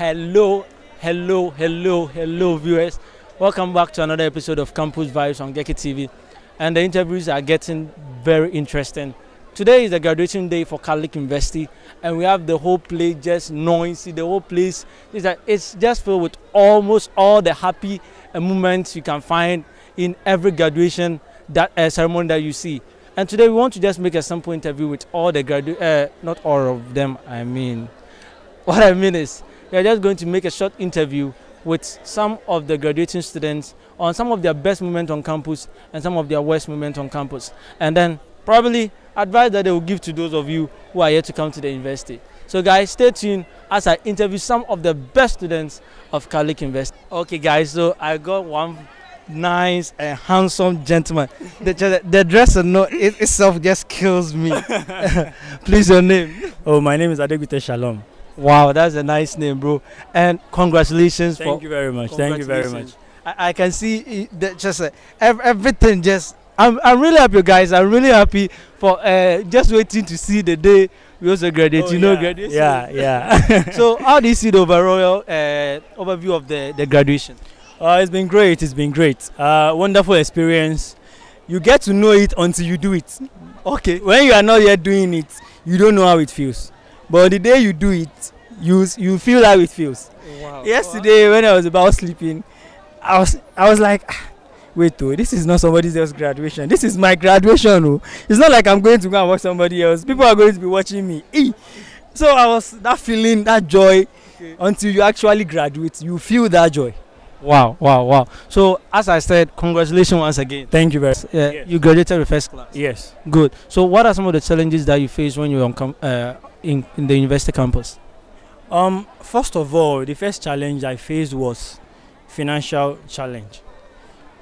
Hello, hello, hello, hello, viewers. Welcome back to another episode of Campus Vibes on Geky TV. And the interviews are getting very interesting. Today is the graduation day for Catholic University, and we have the whole place just noisy. The whole place is that it's just filled with almost all the happy moments you can find in every graduation that uh, ceremony that you see. And today we want to just make a simple interview with all the gradu- uh, not all of them. I mean, what I mean is we are just going to make a short interview with some of the graduating students on some of their best moments on campus and some of their worst moments on campus, and then probably advice that they will give to those of you who are yet to come to the university. So, guys, stay tuned as I interview some of the best students of Catholic University. Okay, guys, so I got one nice and handsome gentleman. The, the, the dress no, it itself just kills me. Please, your name. Oh, my name is Adegute Shalom. Wow, that's a nice name, bro. And congratulations Thank you very much. Thank you very much. I, I can see that just uh, everything just. I'm, I'm really happy, guys. I'm really happy for uh, just waiting to see the day we also graduate. Oh, you know, yeah. graduation. Yeah, yeah. so, how do you see the overall uh, overview of the, the graduation? uh, it's been great. It's been great. Uh, wonderful experience. You get to know it until you do it. Okay. When you are not yet doing it, you don't know how it feels. But the day you do it, you you feel how it feels. Wow. Yesterday, when I was about sleeping, I was I was like, "Ah, wait, though, this is not somebody else's graduation. This is my graduation. Oh. It's not like I'm going to go and watch somebody else. People are going to be watching me. Eh. So I was that feeling, that joy, Okay. until you actually graduate, you feel that joy. Wow, wow, wow. So, as I said, congratulations once again. Thank you very much. Yeah, Yes. You graduated with first class. Yes. Good. So, what are some of the challenges that you face when you're on com- uh, in, in the university campus? Um, first of all, the first challenge I faced was financial challenge.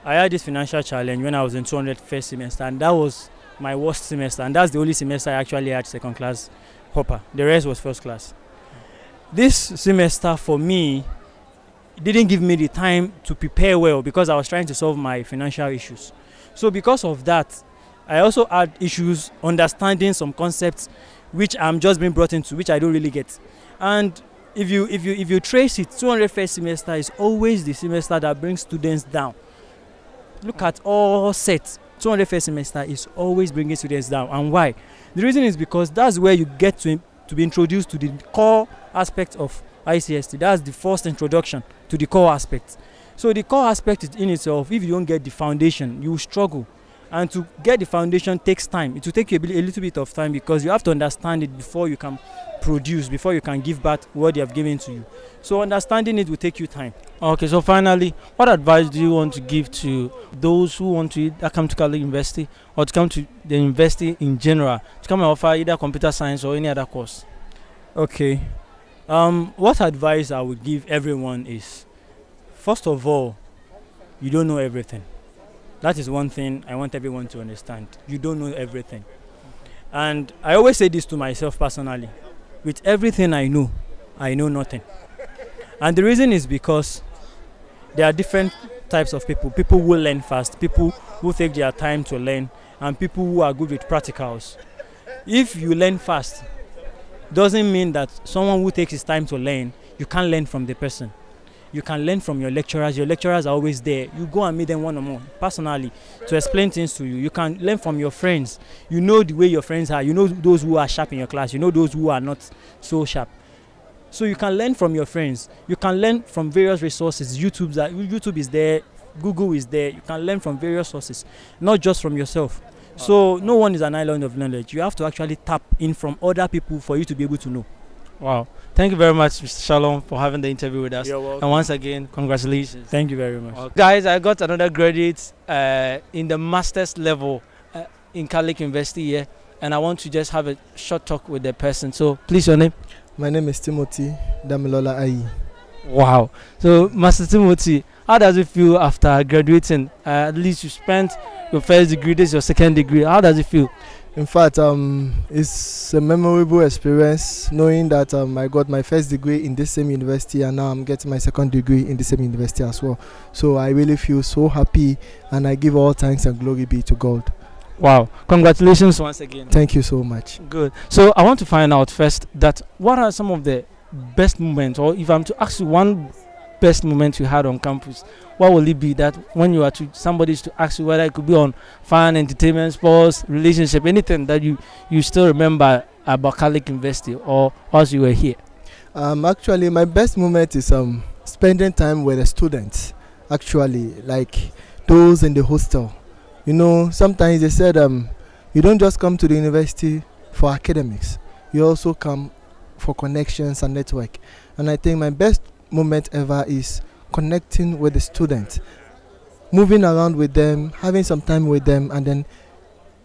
I had this financial challenge when I was in 200 first semester, and that was my worst semester, and that's the only semester I actually had second class upper. The rest was first class. This semester for me didn't give me the time to prepare well because I was trying to solve my financial issues. So because of that, I also had issues understanding some concepts which I'm just being brought into, which I don't really get. And if you if you if you trace it, 200 first semester is always the semester that brings students down. Look at all sets. 200 first semester is always bringing students down. And why? The reason is because that's where you get to to be introduced to the core aspect of ICST. That's the first introduction to the core aspect. So the core aspect is in itself. If you don't get the foundation, you struggle. And to get the foundation takes time. It will take you a, a little bit of time because you have to understand it before you can produce, before you can give back what they have given to you. So understanding it will take you time. Okay, so finally, what advice do you want to give to those who want to either come to Catholic University or to come to the university in general to come and offer either computer science or any other course? Okay. Um, what advice I would give everyone is first of all, you don't know everything. That is one thing I want everyone to understand. You don't know everything. And I always say this to myself personally. With everything I know, I know nothing. And the reason is because there are different types of people. People who learn fast, people who take their time to learn, and people who are good with practicals. If you learn fast, doesn't mean that someone who takes his time to learn you can't learn from the person you can learn from your lecturers. Your lecturers are always there. You go and meet them one on one personally to explain things to you. You can learn from your friends. You know the way your friends are. You know those who are sharp in your class. You know those who are not so sharp. So you can learn from your friends. You can learn from various resources. Youtube uh, youtube is there. Google is there. You can learn from various sources not just from yourself. So no one is an island of knowledge. You have to actually tap in from other people for you to be able to know Wow. Thank you very much, Mr. Shalom, for having the interview with us. You're And once again, congratulations. Thank you very much. Okay. Guys, I got another graduate uh, in the master's level uh, in Catholic University here, and I want to just have a short talk with the person. So, please, your name. My name is Timothy Damilola Ayi. Wow. So, Master Timothy, how does it feel after graduating? Uh, at least you spent your first degree, this is your second degree. How does it feel? In fact, um, it's a memorable experience knowing that um, I got my first degree in this same university and now I'm getting my second degree in the same university as well. So I really feel so happy and I give all thanks and glory be to God. Wow. Congratulations once again. Thank you so much. Good. So I want to find out first that what are some of the best moments or if I'm to ask you one best moment you had on campus, what will it be that when you are to somebody's to ask you whether it could be on fun, entertainment, sports, relationship, anything that you you still remember about Catholic University or as you were here? Um, actually, my best moment is um spending time with the students. Actually, like those in the hostel. You know, sometimes they said um you don't just come to the university for academics. You also come for connections and network. And I think my best moment ever is connecting with the students, moving around with them, having some time with them, and then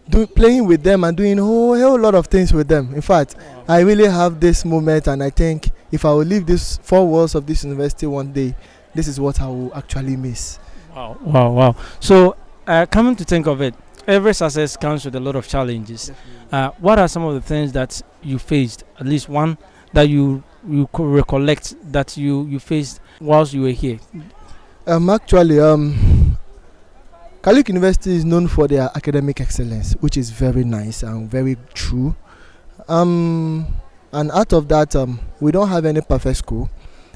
do, playing with them and doing a whole, whole lot of things with them. In fact. I really have this moment, and I think if I will leave these four walls of this university one day, this is what I will actually miss. Wow, wow, wow. So, uh, coming to think of it, every success comes with a lot of challenges. Uh, what are some of the things that you faced? At least one that you you recollect that you you faced whilst you were here? Um, actually, um, Catholic University is known for their academic excellence, which is very nice and very true. Um, and out of that, um, we don't have any perfect school.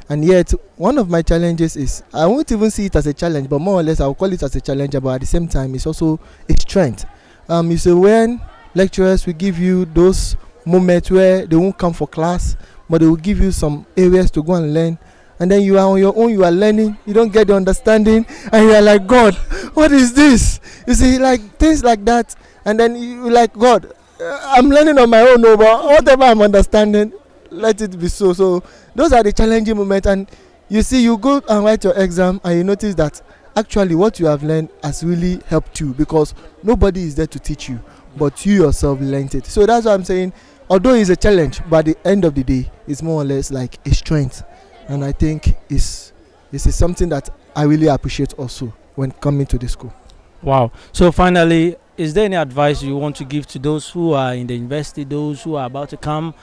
And yet, one of my challenges is I won't even see it as a challenge, but more or less, I'll call it as a challenge. But at the same time, it's also a strength. Um, you see, when lecturers will give you those moments where they won't come for class, but they will give you some areas to go and learn. And then you are on your own you are learning you don't get the understanding and you are like god what is this? You see like things like that. And then you like god uh, i'm learning on my own no but whatever i'm understanding let it be so. So those are the challenging moments. And you see you go and write your exam and you notice that actually what you have learned has really helped you because nobody is there to teach you but you yourself learned it. So that's why i'm saying although it's a challenge but at the end of the day it's more or less like a strength. And i think it's this is something that i really appreciate also when coming to the school. Wow. So finally is there any advice you want to give to those who are in the university those who are about to come?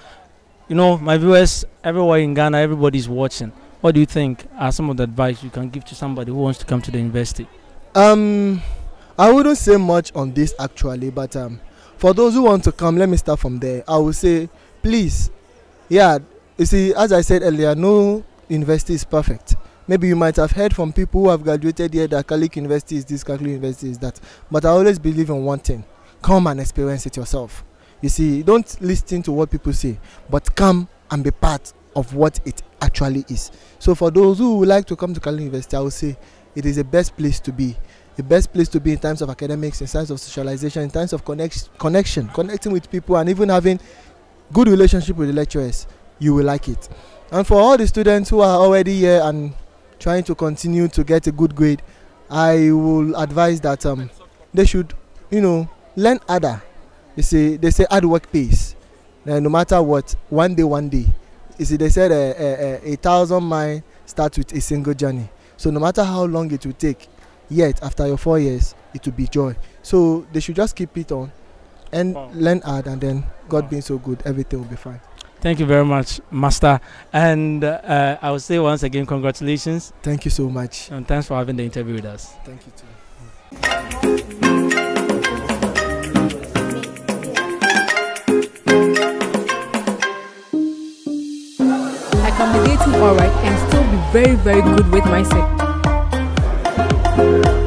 You know my viewers everywhere in ghana everybody's watching. What do you think are some of the advice you can give to somebody who wants to come to the university? Um i wouldn't say much on this actually but um for those who want to come let me start from there i will say please yeah you see as i said earlier no university is perfect maybe you might have heard from people who have graduated here that Catholic University is this, Catholic University is that. But I always believe in one thing: come and experience it yourself. You see, don't listen to what people say, but come and be part of what it actually is. So for those who would like to come to Catholic University, I would say it is the best place to be the best place to be in terms of academics, in terms of socialization, in terms of connect, connection, connecting with people, and even having good relationship with the lecturers. You will like it. And for all the students who are already here and trying to continue to get a good grade, I will advise that um, they should, you know, learn other. You see, they say hard work pays. Uh, no matter what, one day, one day. You see, they said a, a, a, a thousand miles starts with a single journey. So no matter how long it will take, yet after your four years it will be joy. So they should just keep it on and wow. learn hard and then god wow. being so good everything will be fine. Thank you very much master. And uh, i will say once again congratulations. Thank you so much. And thanks for having the interview with us. Thank you too. I can be dating alright and still be very, very good with myself. You.